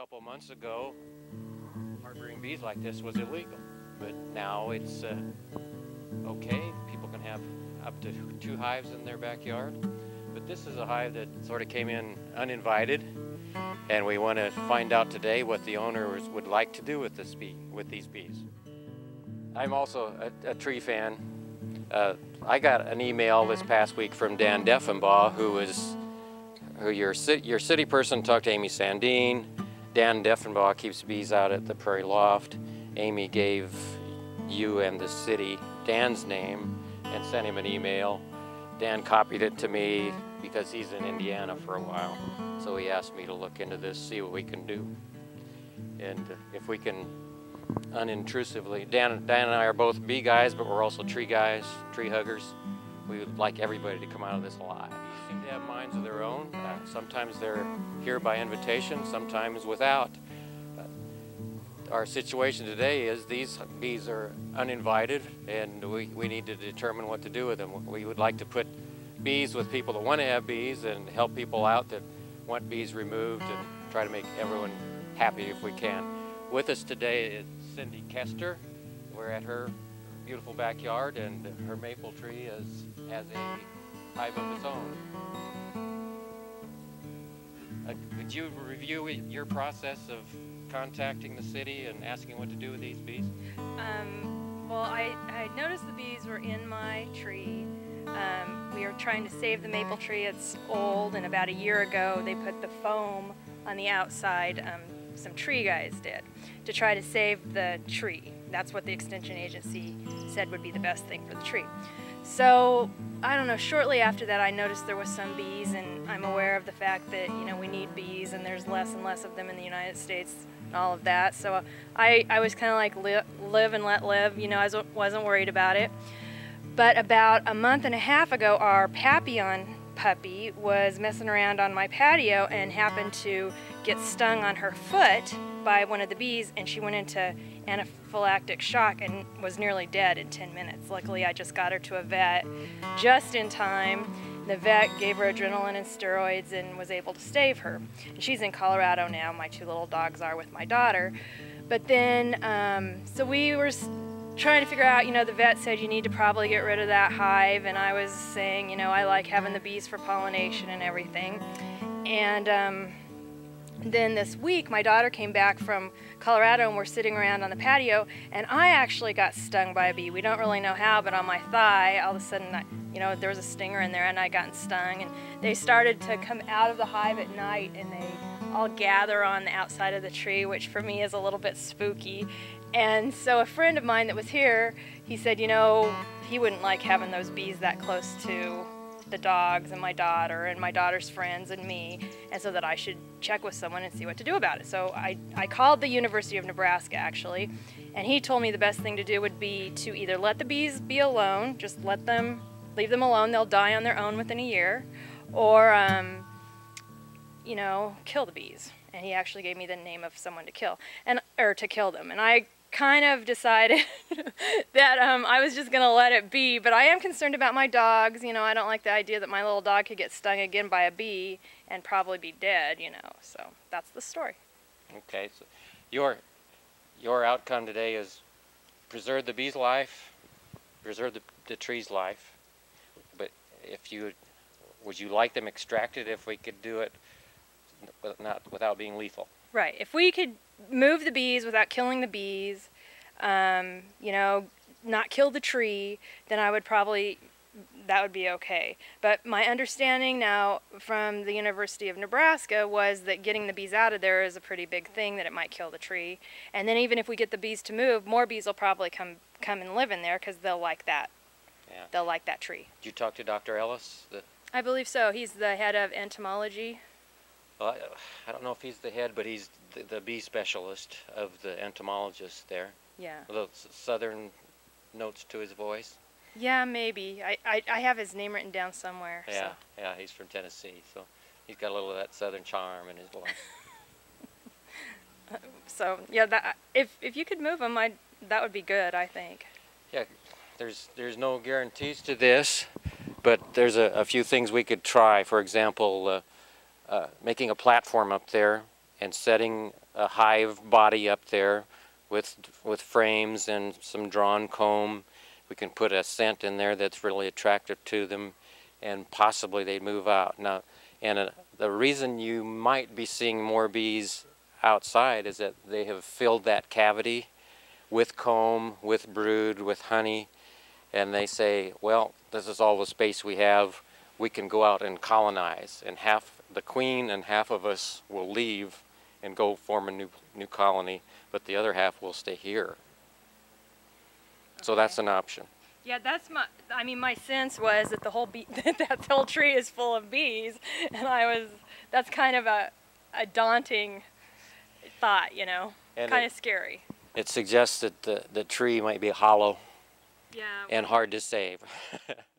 couple months ago, harboring bees like this was illegal, but now it's uh, okay. People can have up to two hives in their backyard. But this is a hive that sort of came in uninvited, and we want to find out today what the owners would like to do with this bee, with these bees. I'm also a, a tree fan. Uh, I got an email this past week from Dan Deffenbaugh, who is who your, your city person talked to Amy Sandine. Dan Deffenbaugh keeps bees out at the Prairie Loft. Amy gave you and the city Dan's name and sent him an email. Dan copied it to me because he's in Indiana for a while. So he asked me to look into this, see what we can do. And if we can unintrusively, Dan, Dan and I are both bee guys, but we're also tree guys, tree huggers. We would like everybody to come out of this alive. Bees seem to have minds of their own. Uh, sometimes they're here by invitation, sometimes without. Our situation today is these bees are uninvited and we, we need to determine what to do with them. We would like to put bees with people that want to have bees and help people out that want bees removed and try to make everyone happy if we can. With us today is Cindy Kester. We're at her beautiful backyard and her maple tree is, has a hive of its own. Uh, could you review your process of contacting the city and asking what to do with these bees? Um, well, I, I noticed the bees were in my tree. Um, we are trying to save the maple tree. It's old, and about a year ago, they put the foam on the outside. Um, some tree guys did to try to save the tree. That's what the extension agency said would be the best thing for the tree. So I don't know, shortly after that I noticed there was some bees and I'm aware of the fact that, you know, we need bees and there's less and less of them in the United States and all of that. So I, I was kind of like li live and let live, you know, I wasn't worried about it. But about a month and a half ago, our Papillon puppy was messing around on my patio and happened to get stung on her foot by one of the bees and she went into anaphylactic shock and was nearly dead in 10 minutes. Luckily, I just got her to a vet just in time. The vet gave her adrenaline and steroids and was able to save her. She's in Colorado now. My two little dogs are with my daughter. But then, um, so we were trying to figure out, you know, the vet said you need to probably get rid of that hive, and I was saying, you know, I like having the bees for pollination and everything. And um, then this week, my daughter came back from Colorado, and we're sitting around on the patio, and I actually got stung by a bee. We don't really know how, but on my thigh, all of a sudden, I, you know, there was a stinger in there, and I got stung. And they started to come out of the hive at night, and they all gather on the outside of the tree, which for me is a little bit spooky. And so a friend of mine that was here, he said, you know, he wouldn't like having those bees that close to the dogs and my daughter and my daughter's friends and me, and so that I should check with someone and see what to do about it. So I, I called the University of Nebraska actually, and he told me the best thing to do would be to either let the bees be alone, just let them, leave them alone, they'll die on their own within a year, or, um, you know, kill the bees. And he actually gave me the name of someone to kill, and or to kill them. And I kind of decided that um, I was just going to let it be. But I am concerned about my dogs. You know, I don't like the idea that my little dog could get stung again by a bee and probably be dead, you know. So that's the story. Okay. So your, your outcome today is preserve the bee's life, preserve the, the tree's life. But if you, would you like them extracted if we could do it not without being lethal? Right. If we could move the bees without killing the bees, um, you know, not kill the tree, then I would probably, that would be okay. But my understanding now from the University of Nebraska was that getting the bees out of there is a pretty big thing, that it might kill the tree. And then even if we get the bees to move, more bees will probably come, come and live in there because they'll like that. Yeah. They'll like that tree. Did you talk to Dr. Ellis? I believe so. He's the head of entomology. I, I don't know if he's the head, but he's the, the bee specialist of the entomologist there. Yeah. Those southern notes to his voice. Yeah, maybe. I, I, I have his name written down somewhere. Yeah, so. yeah, he's from Tennessee, so he's got a little of that southern charm in his voice. so yeah, that if if you could move him, I that would be good. I think. Yeah, there's there's no guarantees to this, but there's a, a few things we could try. For example, uh, uh, making a platform up there and setting a hive body up there with with frames and some drawn comb. We can put a scent in there that's really attractive to them, and possibly they'd move out. Now, and uh, the reason you might be seeing more bees outside is that they have filled that cavity with comb, with brood, with honey, and they say, well, this is all the space we have. We can go out and colonize, and half the queen and half of us will leave and go form a new new colony, but the other half will stay here. So that's an option. Yeah, that's my. I mean, my sense was that the whole bee, that whole tree is full of bees, and I was. That's kind of a, a daunting thought, you know, And kind it- of scary. It suggests that the, the tree might be hollow Yeah. and hard to save.